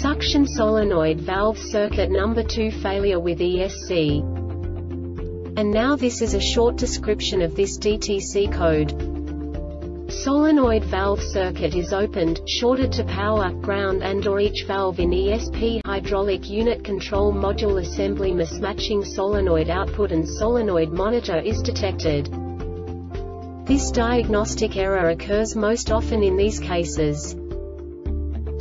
Suction solenoid valve circuit number 2 failure with ESC. And now this is a short description of this DTC code. Solenoid valve circuit is opened, shorted to power, ground and or each valve in ESP hydraulic unit control module assembly mismatching solenoid output and solenoid monitor is detected. This diagnostic error occurs most often in these cases.